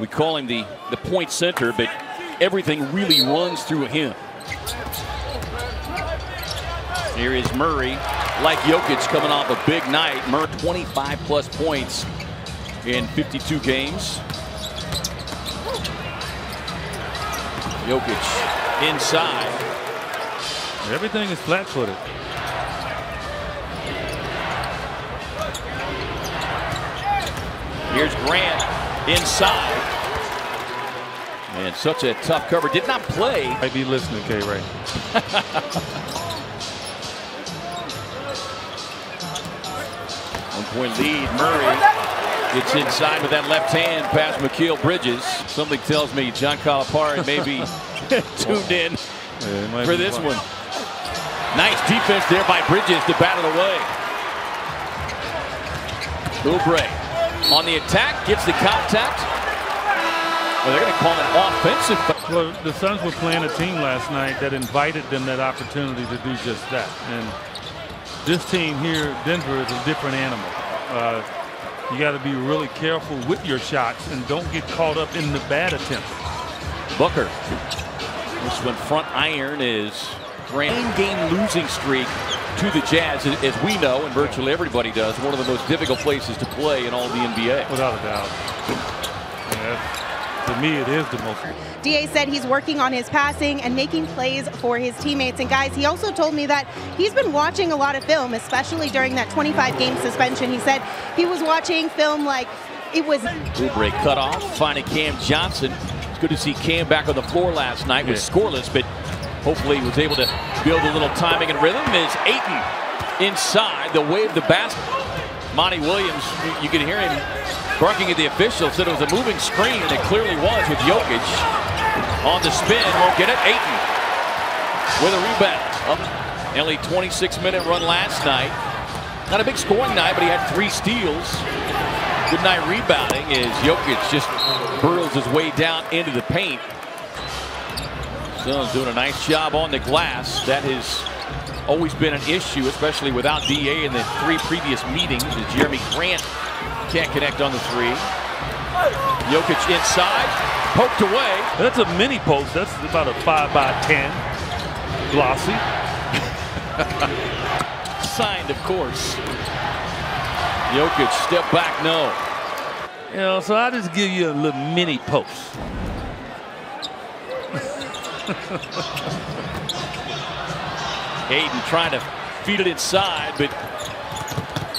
We call him the, the point center, but everything really runs through him. Here is Murray, like Jokic coming off a big night. Murray 25 plus points in 52 games. Jokic inside. Everything is flat footed. Here's Grant inside. And such a tough cover. Did not play. Might be listening, K. Ray. One point lead. Murray gets inside with that left hand past Mikal Bridges. Something tells me John Calipari may be tuned in Yeah, for this one. Nice defense there by Bridges to bat it away. Oubre on the attack, gets the contact. Well, they're going to call it offensive. Well, the Suns were playing a team last night that invited them that opportunity to do just that. And this team here, Denver, is a different animal. Uh, you got to be really careful with your shots and don't get caught up in the bad attempt. Booker. This one front iron is Grand game losing streak to the Jazz, as we know, and virtually everybody does, one of the most difficult places to play in all the NBA. Without a doubt. Yeah, to me, it is the most. DA said he's working on his passing and making plays for his teammates. And guys, he also told me that he's been watching a lot of film, especially during that 25 game suspension. He said he was watching film like it was. Oubre cut off, finding Cam Johnson. It's good to see Cam back on the floor last night. Was Yeah. scoreless, but hopefully he was able to build a little timing and rhythm. Is Ayton inside the wave the basket. Monty Williams, you- can hear him barking at the official. Said it was a moving screen, and it clearly was with Jokic on the spin. Won't get it. Ayton with a rebound. Up nearly 26 minute run last night. Not a big scoring night, but he had three steals. Good night rebounding as Jokic just burrows his way down into the paint. Suns doing a nice job on the glass. That has always been an issue, especially without DA in the three previous meetings. As Jerami Grant can't connect on the three. Jokic inside, poked away. That's a mini post. That's about a 5 by 10 Glossy. Signed, of course. Jokic, step back, no. You know, so I just give you a little mini post. Hayden trying to feed it inside, but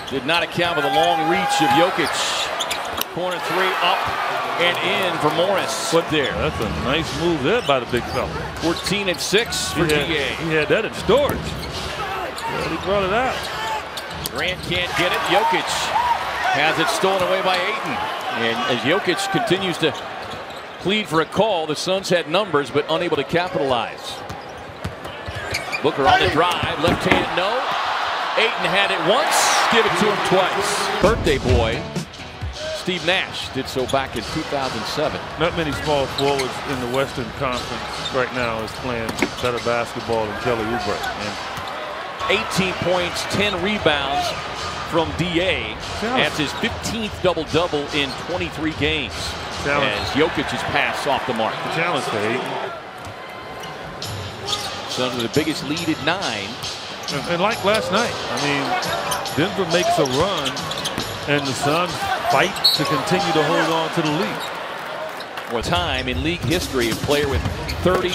did not account for the long reach of Jokic. Corner three up and in for Morris. Put there. That's a nice move there by the big fella. 14 and 6 for He had, he had that in storage. Well, he brought it out. Grant can't get it. Jokic has it stolen away by Ayton. And as Jokic continues to plead for a call, the Suns had numbers but unable to capitalize. Booker on the drive, left hand no. Ayton had it once, give it to him twice. Birthday boy, Steve Nash did so back in 2007. Not many small forwards in the Western Conference right now is playing better basketball than Kelly Oubre. And 18 points, 10 rebounds from DA. That's his 15th double-double in 23 games. Challenge. As Jokic's pass off the mark. the challenge Ayton. Suns with the biggest lead at nine. And, and like last night, I mean, Denver makes a run, and the Suns fight to continue to hold on to the lead. For time in league history, a player with 30,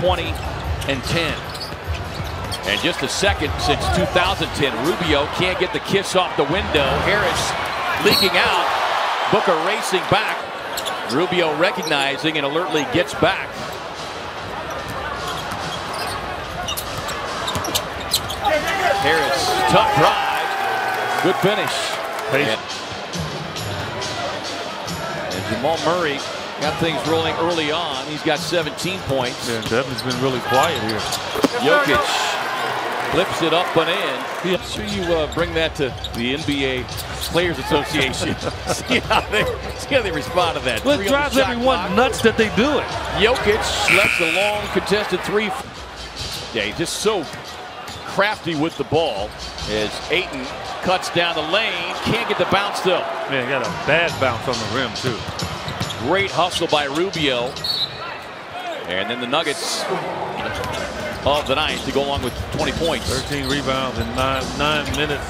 20, and 10. And just a second since 2010, Rubio can't get the kiss off the window. Harris leaking out. Booker racing back. Rubio recognizing and alertly gets back. Harris, tough drive. Good finish. Patient. And Jamal Murray got things rolling early on. He's got 17 points. Yeah, Devin's been really quiet here. Jokic flips it up and in. I'm sure you uh, bring that to the NBA Players Association. see, how they, see how they respond to that. Well, it drives everyone clock. nuts that they do it. Jokic lets a long contested three. Yeah, he's just so crafty with the ball as Ayton cuts down the lane. Can't get the bounce though. Man, got a bad bounce on the rim, too. Great hustle by Rubio. And then the Nuggets of the night to go along with 20 points. 13 rebounds in nine, nine minutes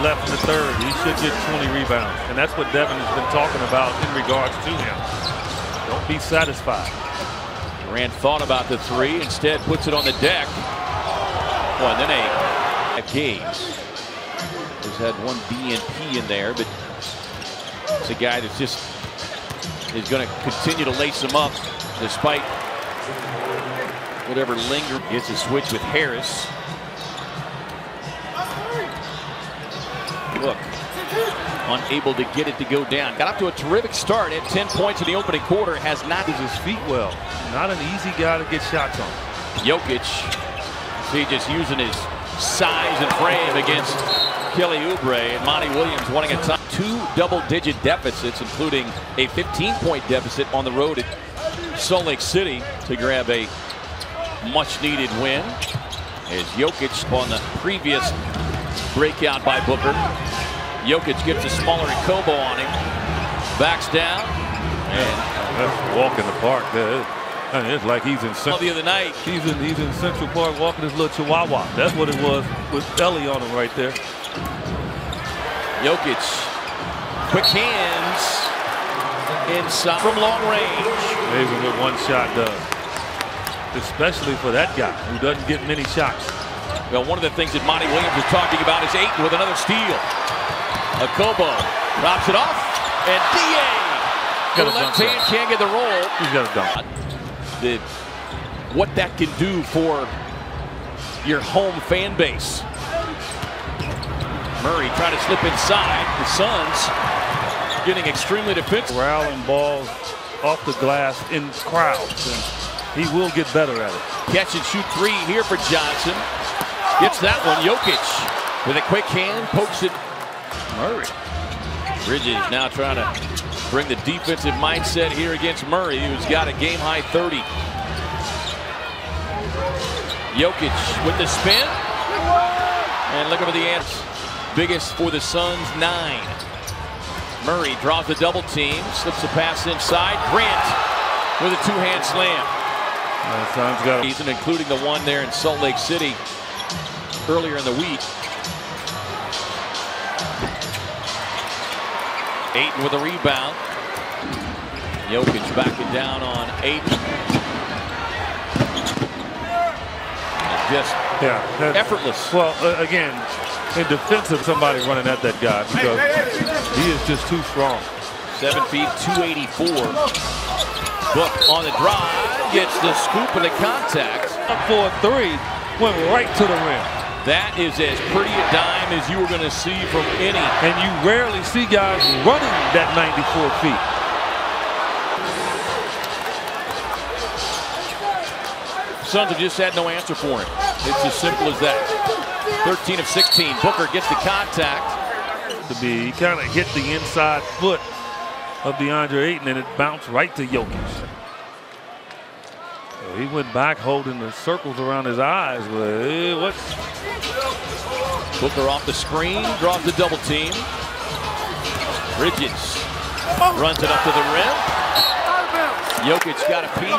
left in the third. He should get 20 rebounds. And that's what Devin has been talking about in regards to him. Don't be satisfied. Durant thought about the three, instead puts it on the deck. Well, and then a Gaze has had one B and P in there, but it's a guy that's just is going to continue to lace him up despite whatever linger. Gets a switch with Harris. Look, unable to get it to go down. Got up to a terrific start at 10 points in the opening quarter. Has not his feet well. Not an easy guy to get shots on. Jokic, see just using his size and frame against Kelly Oubre and Monty Williams wanting a top two double-digit deficits, including a 15-point deficit on the road at Salt Lake City to grab a much-needed win. As Jokic on the previous breakout by Booker. Jokic gets a smaller Kobo on him, backs down, and That's a walk in the park there. I mean, it's like he's in Central, the other night. he's in he's in Central Park walking his little chihuahua. That's what it was with Elie on him right there. Jokic, quick hands inside from long range. Amazing what one shot does. Especially for that guy who doesn't get many shots. Well, one of the things that Monty Williams is talking about is Ayton with another steal. Okobo drops it off, and Da. The left hand can't get the roll. He's got a dunk. The, what that can do for your home fan base. Murray trying to slip inside. The Suns getting extremely defensive. Corralling balls off the glass in crowds. He will get better at it. Catch and shoot three here for Johnson. Gets that one. Jokic with a quick hand pokes it. Murray. Bridges now trying to bring the defensive mindset here against Murray, who's got a game high 30. Jokic with the spin. And looking for the answer. Biggest for the Suns, nine. Murray draws the double team, slips the pass inside. Grant with a two-hand slam. Got a Season, including the one there in Salt Lake City earlier in the week. Ayton with a rebound. Jokic backing down on Ayton. Just yeah. effortless. Well, uh, again, in defense of somebody running at that guy because he is just too strong. Seven feet, 284. Book on the drive, gets the scoop and the contact. Up for a three, went right to the rim. That is as pretty a dime as you were going to see from any And you rarely see guys running that 94 feet. Suns have just had no answer for him. It's as simple as that. 13 of 16. Booker gets the contact. To be, he kind of hit the inside foot of DeAndre Ayton and it bounced right to Jokic. He went back holding the circles around his eyes. Eh, what? Booker off the screen, draws the double team. Bridges runs it up to the rim. Jokic got a piece.